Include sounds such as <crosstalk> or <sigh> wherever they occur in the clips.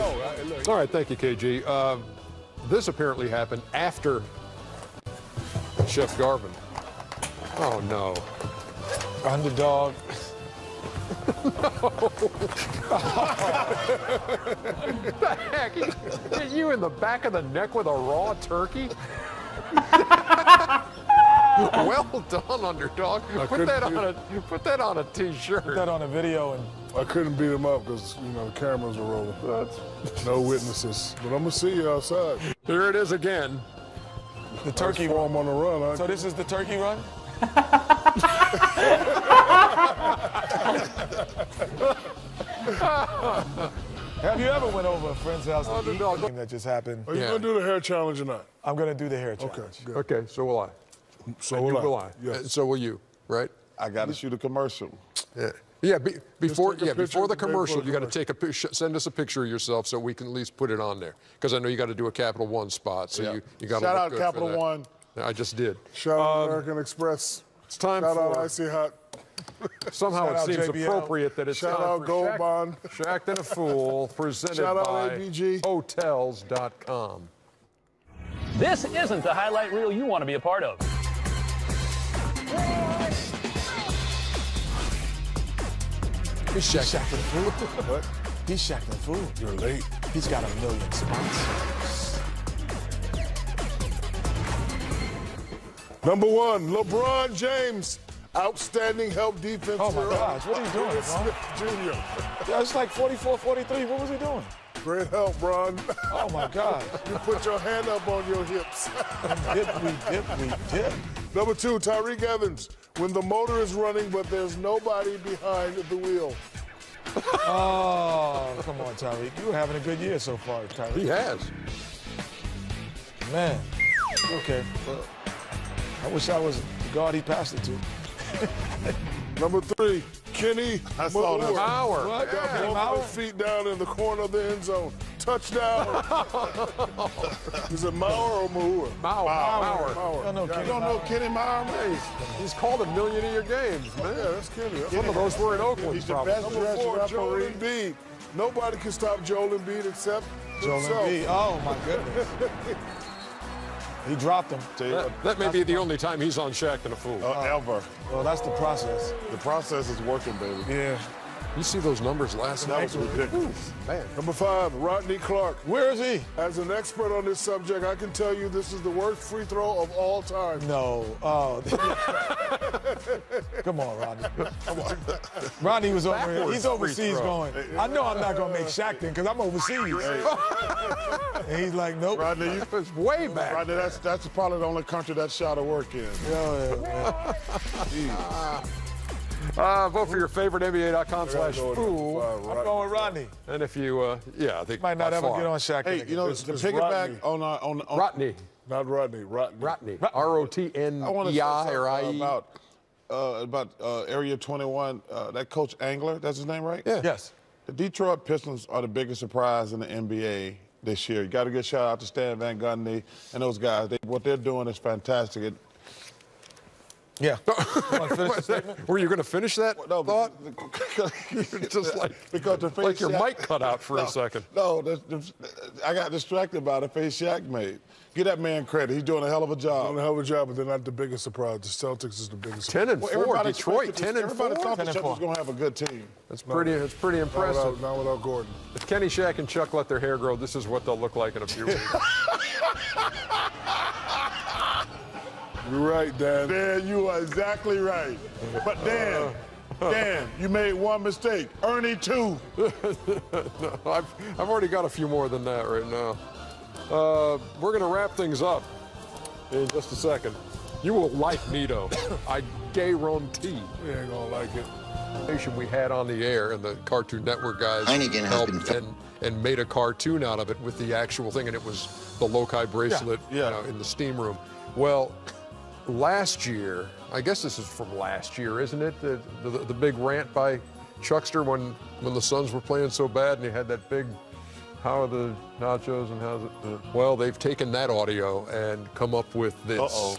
All right, thank you, KG. Uh, this apparently happened after Chef Garvin. Oh no. Underdog. no. <laughs> the heck? Hit you in the back of the neck with a raw turkey? <laughs> <laughs> well done, underdog. Put that on do- a put that on a t-shirt. Put that on a video and I couldn't beat him up because you know the cameras were rolling. No witnesses. But I'm gonna see you outside. Here it is again. the turkey Throw him on the run. huh? So this is the turkey run? <laughs> Have you ever went over a friend's house Oh, to no, no. That just happened. Are you Yeah. gonna do the hair challenge or not? I'm gonna do the hair Okay, challenge. good. Okay, so will I. So And you will will I. I. Yes. And so will you, right? I got to shoot a commercial. Yeah. Yeah, be, before yeah before the the commercial, you got to take a pic- send us a picture of yourself so we can at least put it on there because I know you got to do a Capital One spot, so Yeah. you you got to Shout look out good for Capital. One. I just did. Shout Um, out American Express. It's time for Shout out for Icy Hot. somehow Shout it seems JBL. appropriate that it's Shout time out for Gold Shack- Bond. Shaqtin' a Fool <laughs> presented Shout out by ABG. Hotels.com. This isn't the highlight reel you want to be a part of. He's Shaqtin' a Fool. What? He's Shaq the Fool. You're late. He's got a million sponsors. Number one, LeBron James. Outstanding help defense. Oh, my gosh, what are you doing, Smith Jr. Yeah, it's like 44, 43. What was he doing? Great help, Bron. Oh my God. <laughs> you put your hand up on your hips. <laughs> dip, we dip, we dip. Number two, Tyreke Evans. When the motor is running, but there's nobody behind the wheel. <laughs> Oh, come on, Tyreke. You're having a good year so far, Tyreke. He has. Man. Okay. Well, I wish I was the guard he passed it to. <laughs> Number three, Kenny I saw that. Power. What? Got Kenny both Mauer? of feet down in the corner of the end zone. Touchdown. <laughs> is it Mauer or Mahua? Mauer. Mauer. Mauer. I know Got Kenny it. You don't know Kenny Meyer, man? He's, he's called a million of your games, man. Yeah, that's Kenny. That's Some of those were in Oakland, He's the best Number dressed four, Joel referee. Embiid. Nobody can stop Joel Embiid except Joel himself. Embiid. Oh, my goodness. <laughs> he dropped him. Tell you what, That, that may be the only time he's on Shaqtin' a Fool. uh, ever. Well, that's the process. The process is working, baby. Yeah. You see those numbers last night? That was ridiculous. Man. Number five, Rodney Clark. Where is he? As an expert on this subject, I can tell you this is the worst free throw of all time. No. Oh. <laughs> Come on, Rodney. Come on. Rodney was over here. He's overseas going, I know I'm not going to make Shaq then because I'm overseas. <laughs> and he's like, nope. Rodney, you, <laughs> was way back. Rodney, that's that's probably the only country that shot to work in. Yo, yeah, Uh, vote for your favorite NBA.com slash Going to fool. five, I'm going Rodney. And if you, uh, yeah, I think Might not by ever far. get on Shaq. Hey, you know, It's- to it's piggyback Rodney. on, uh, on, on Rodney. Not Rodney, Rodney. Rodney. R O T N I want to E say I something or I E. about uh, about uh, Area 21. Uh, that coach Angler, that's his name, right? Yeah. yes. The Detroit Pistons are the biggest surprise in the NBA this year. You got to give a shout out to Stan Van Gundy and those guys. They, what they're doing is fantastic. It, Yeah. You want to finish the statement? Were you going to finish that no, thought? <laughs> Just like, because the face like your Shaq- mic cut out for no, a second. No, the, the, I got distracted by the face Shaq made. Give that man credit. He's doing a hell of a job. Doing a hell of a job, but they're not the biggest surprise. The Celtics is the biggest. Ten and Well, four. everybody Detroit. Ten this- and Everybody four. thought the and Chuck four. was going to have a good team. That's pretty. It's pretty Not without, impressive. not without Gordon. If Kenny Shaq and Chuck let their hair grow, this is what they'll look like in a few <laughs> weeks. You're right, Dan. Dan, you are exactly right. But Dan, Dan, you made one mistake. Ernie two. <laughs> I've, I've already got a few more than that right now. Uh, we're going to wrap things up in just a second. You will like Nito. <coughs> I guarantee. We ain't gonna like it. Nation we had on the air, and the Cartoon Network guys Heineken has helped and, and made a cartoon out of it with the actual thing, and it was the Loci bracelet yeah. You know, in the steam room. Well, last year, I guess this is from last year, isn't it? The, the, the big rant by Chuckster when, when the Suns were playing so bad, and he had that big, how are the nachos and how's it? uh, Well, they've taken that audio and come up with this. Uh-oh.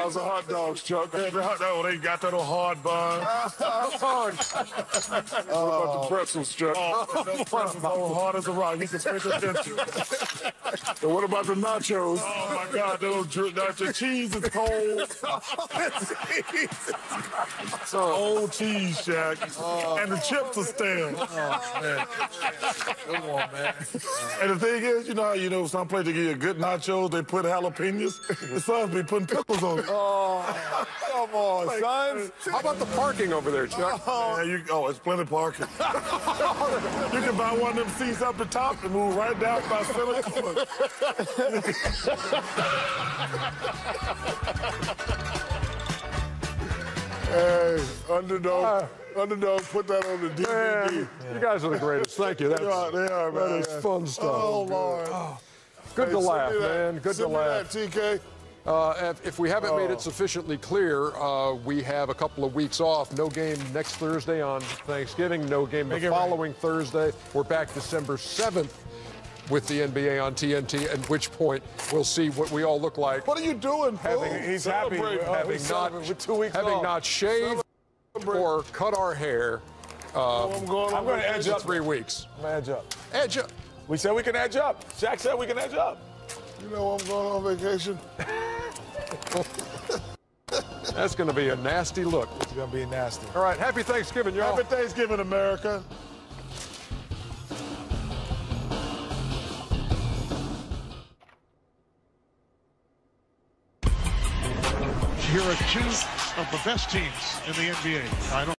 How's the hot dogs, Chuck? The hot dog, they got that little hard bun. <laughs> hard. What about the pretzels, Chuck? Oh, those pretzels hard as a rock. You can a dentist. And what about the nachos? Oh my God, those the cheese is cold. <laughs> Oh, so old cheese, Shaq. And the chips are stale. Oh, Come on, man. And the thing is, you know how you know some place to give you good nachos, they put jalapenos. The Suns be putting pickles on it. Oh, come on, Suns. Uh, how about the parking over there, Chuck? <laughs> Oh. Yeah, you, oh, it's plenty of parking. <laughs> you can buy one of them seats up the top and move right down by center court. <laughs> Hey, underdog. Uh. underdog, put that on the DVD. Man, you guys are the greatest. Thank you. That's, They are, they are, man. is fun stuff. Oh, Lord. Good Hey, to send laugh, me that- man. Good to send me laugh. that, TK. Uh, if, if we haven't made Oh. it sufficiently clear, uh, we have a couple of weeks off. No game next Thursday on Thanksgiving. No game the Make it following Thursday. We're back December 7th with the NBA on TNT, at which point we'll see what we all look like. What are you doing, fool? He's happy. Celebrate. Oh, having not, with two weeks having off. not shaved or cut our hair Oh, I'm going I'm going to edge up. three weeks. I'm edge up. Edge up. We said we can edge up. Jack said we can edge up. You know I'm going on vacation. <laughs> That's going to be a nasty look. It's gonna be nasty. All right, happy Thanksgiving, y'all. Happy Thanksgiving, America. Here are two of the best teams in the NBA. I don't